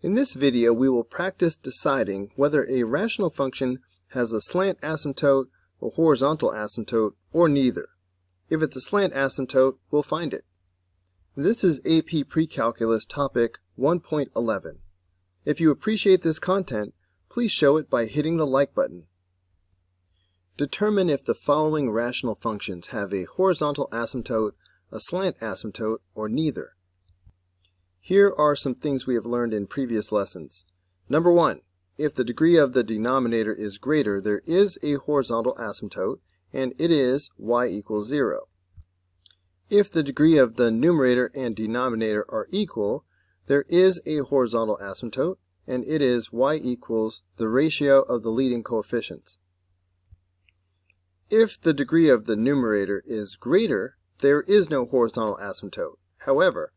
In this video, we will practice deciding whether a rational function has a slant asymptote, a horizontal asymptote, or neither. If it's a slant asymptote, we'll find it. This is AP Pre-Calculus topic 1.11. If you appreciate this content, please show it by hitting the like button. Determine if the following rational functions have a horizontal asymptote, a slant asymptote, or neither. Here are some things we have learned in previous lessons. Number one, if the degree of the denominator is greater, there is a horizontal asymptote, and it is y equals 0. If the degree of the numerator and denominator are equal, there is a horizontal asymptote, and it is y equals the ratio of the leading coefficients. If the degree of the numerator is greater, there is no horizontal asymptote. However,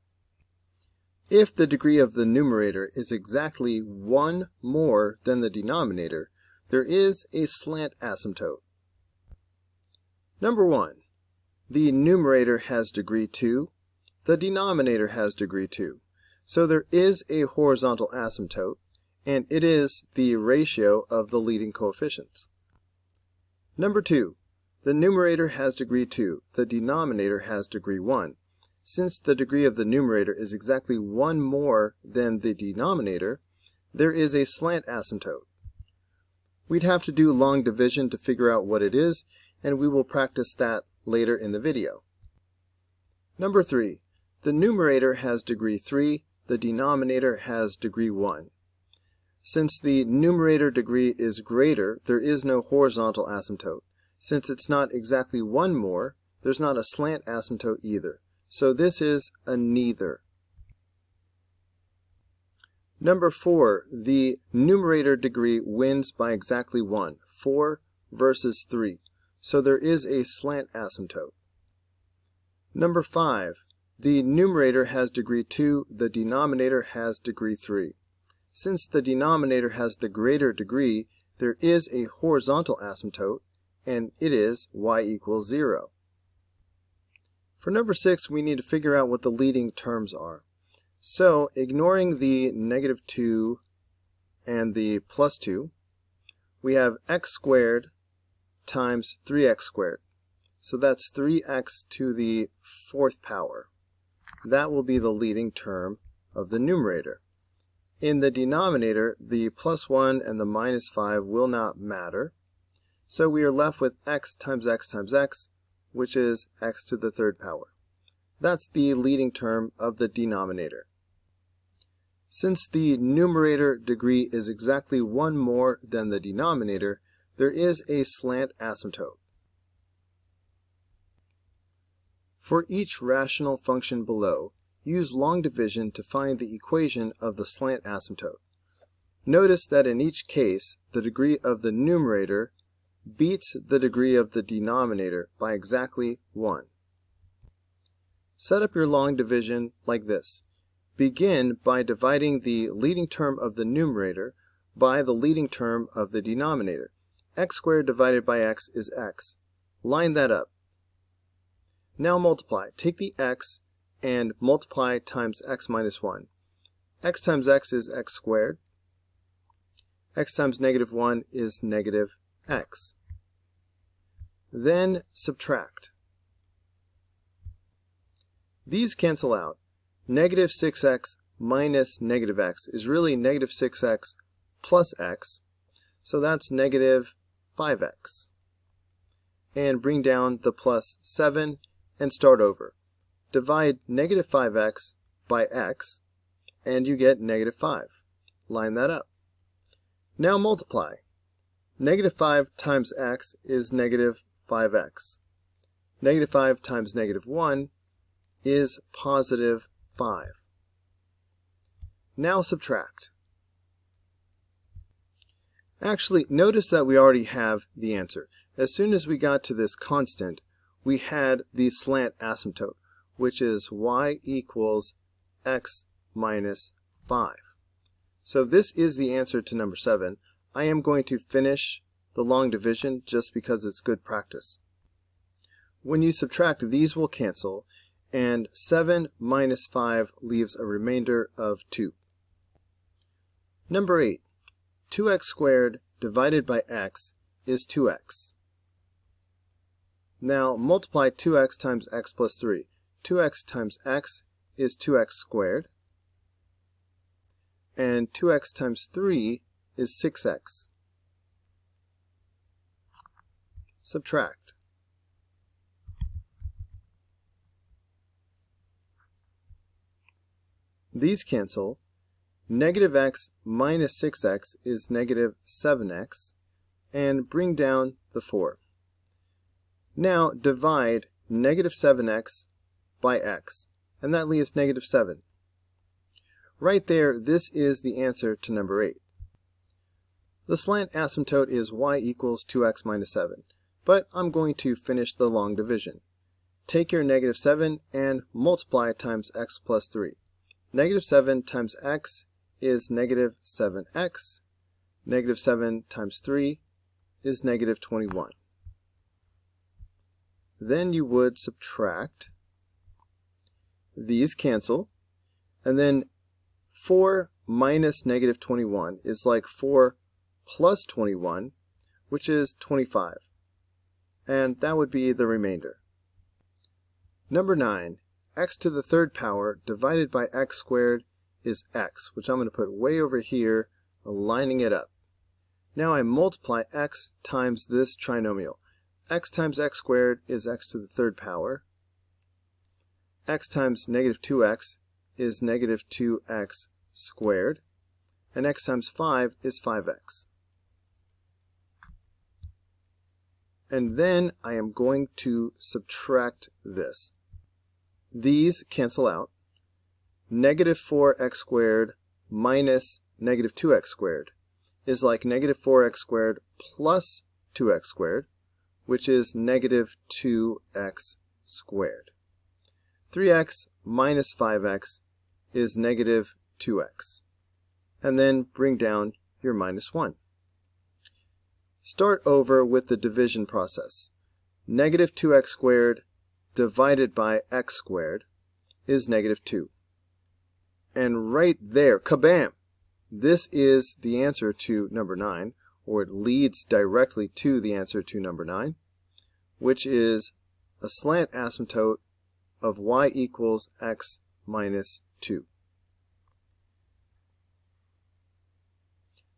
if the degree of the numerator is exactly 1 more than the denominator, there is a slant asymptote. Number 1. The numerator has degree 2, the denominator has degree 2. So there is a horizontal asymptote, and it is the ratio of the leading coefficients. Number 2. The numerator has degree 2, the denominator has degree 1. Since the degree of the numerator is exactly one more than the denominator, there is a slant asymptote. We'd have to do long division to figure out what it is, and we will practice that later in the video. Number 3. The numerator has degree 3, the denominator has degree 1. Since the numerator degree is greater, there is no horizontal asymptote. Since it's not exactly one more, there's not a slant asymptote either. So this is a neither. Number 4. The numerator degree wins by exactly 1. 4 versus 3. So there is a slant asymptote. Number 5. The numerator has degree 2, the denominator has degree 3. Since the denominator has the greater degree, there is a horizontal asymptote, and it is y equals 0. For number 6, we need to figure out what the leading terms are. So, ignoring the negative 2 and the plus 2, we have x squared times 3x squared. So that's 3x to the fourth power. That will be the leading term of the numerator. In the denominator, the plus 1 and the minus 5 will not matter. So we are left with x times x times x, which is x to the third power. That's the leading term of the denominator. Since the numerator degree is exactly one more than the denominator, there is a slant asymptote. For each rational function below, use long division to find the equation of the slant asymptote. Notice that in each case, the degree of the numerator beats the degree of the denominator by exactly 1. Set up your long division like this. Begin by dividing the leading term of the numerator by the leading term of the denominator. x squared divided by x is x. Line that up. Now multiply. Take the x and multiply times x minus 1. x times x is x squared. x times negative 1 is negative x. Then subtract. These cancel out. Negative 6x minus negative x is really negative 6x plus x, so that's negative 5x. And bring down the plus 7 and start over. Divide negative 5x by x, and you get negative 5. Line that up. Now multiply. Negative 5 times x is negative 5x. Negative 5 times negative 1 is positive 5. Now subtract. Actually, notice that we already have the answer. As soon as we got to this constant, we had the slant asymptote, which is y equals x minus 5. So this is the answer to number 7. I am going to finish the long division just because it's good practice. When you subtract, these will cancel, and 7 minus 5 leaves a remainder of 2. Number 8. 2x squared divided by x is 2x. Now multiply 2x times x plus 3. 2x times x is 2x squared. And 2x times 3 is 6x. Subtract. These cancel. Negative x minus 6x is negative 7x. And bring down the 4. Now divide negative 7x by x, and that leaves negative 7. Right there, this is the answer to number 8. The slant asymptote is y equals 2x minus 7, but I'm going to finish the long division. Take your negative 7 and multiply times x plus 3. Negative 7 times x is negative 7x. Negative 7 times 3 is negative 21. Then you would subtract. These cancel. And then 4 minus negative 21 is like 4 plus 21, which is 25. And that would be the remainder. Number 9, x to the third power divided by x squared is x, which I'm going to put way over here, lining it up. Now I multiply x times this trinomial. x times x squared is x to the third power. x times negative 2x is negative 2x squared. And x times 5 is 5x. And then I am going to subtract this. These cancel out. Negative 4x squared minus negative 2x squared is like negative 4x squared plus 2x squared, which is negative 2x squared. 3x minus 5x is negative 2x. And then bring down your minus 1. Start over with the division process. Negative 2x squared divided by x squared is negative 2. And right there, kabam! This is the answer to number 9, or it leads directly to the answer to number 9, which is a slant asymptote of y equals x minus 2.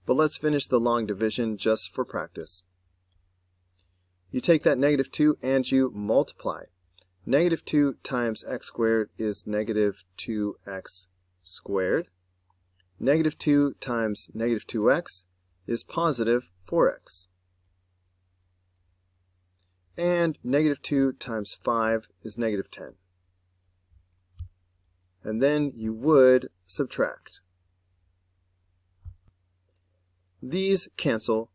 But let's finish the long division just for practice. You take that negative 2 and you multiply. Negative 2 times x squared is negative 2x squared. Negative 2 times negative 2x is positive 4x. And negative 2 times 5 is negative 10. And then you would subtract. These cancel.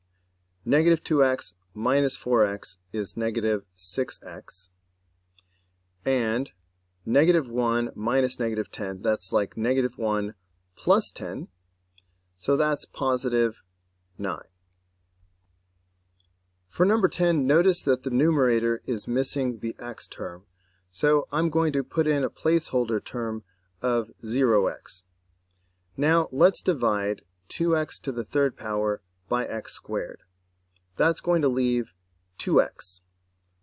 Negative 2x minus 4x is negative 6x. And negative 1 minus negative 10, that's like negative 1 plus 10, so that's positive 9. For number 10, notice that the numerator is missing the x term, so I'm going to put in a placeholder term of 0x. Now let's divide 2x to the third power by x squared. That's going to leave 2x,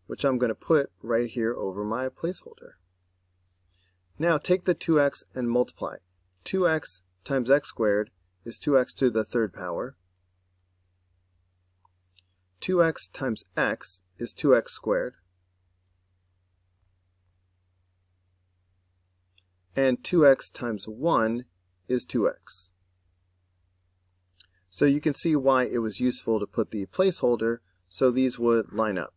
which I'm going to put right here over my placeholder. Now take the 2x and multiply. 2x times x squared is 2x to the third power. 2x times x is 2x squared. And 2x times 1 is 2x. So you can see why it was useful to put the placeholder so these would line up.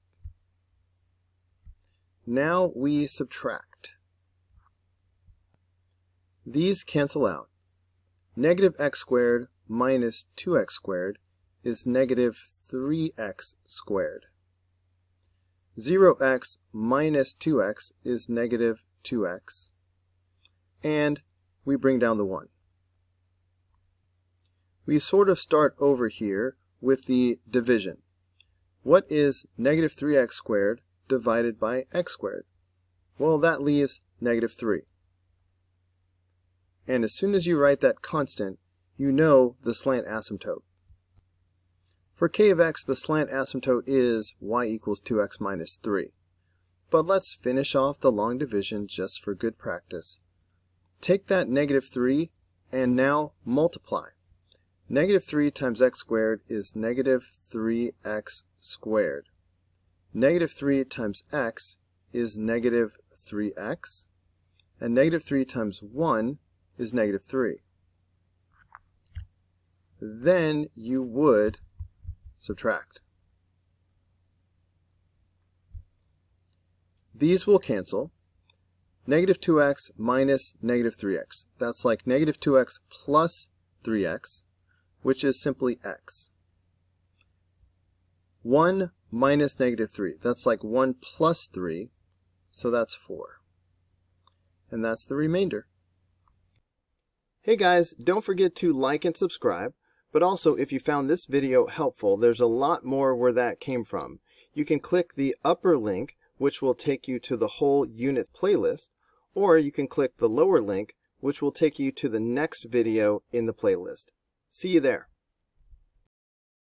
Now we subtract. These cancel out. Negative x squared minus 2x squared is negative 3x squared. 0x minus 2x is negative 2x. And we bring down the 1. We sort of start over here with the division. What is negative 3x squared divided by x squared? Well, that leaves negative 3. And as soon as you write that constant, you know the slant asymptote. For k of x, the slant asymptote is y equals 2x minus 3. But let's finish off the long division just for good practice. Take that negative 3 and now multiply. Negative 3 times x squared is negative 3x squared. Negative 3 times x is negative 3x. And negative 3 times 1 is negative 3. Then you would subtract. These will cancel. Negative 2x minus negative 3x. That's like negative 2x plus 3x, which is simply x. 1 minus negative 3. That's like 1 plus 3, so that's 4. And that's the remainder. Hey guys, don't forget to like and subscribe. But also, if you found this video helpful, there's a lot more where that came from. You can click the upper link, which will take you to the whole unit playlist, or you can click the lower link, which will take you to the next video in the playlist. See you there.